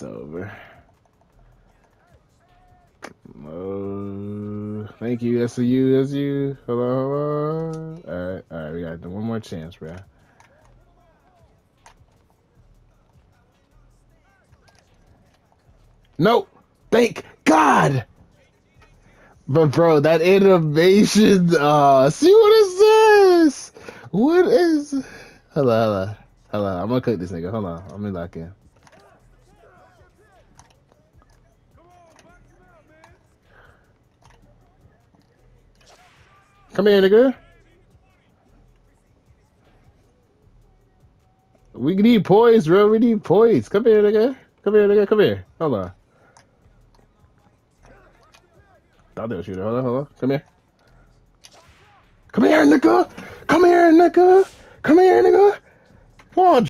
It's over. Oh, thank you. That's you. That's you. Hold on. All right, all right. We got one more chance, bro. No, thank God. But bro, that animation. Uh, see what is this? What is? Hello, hello, hello. I'm gonna cook this nigga. Hold on. Let me lock in. Come here, nigga. We need points, bro. We need points. Come here, nigga. Come here, nigga. Come here. Hold on. They were shooting. Hold on, hold on. Come here. Come here, nigga. Come here, nigga. Come here.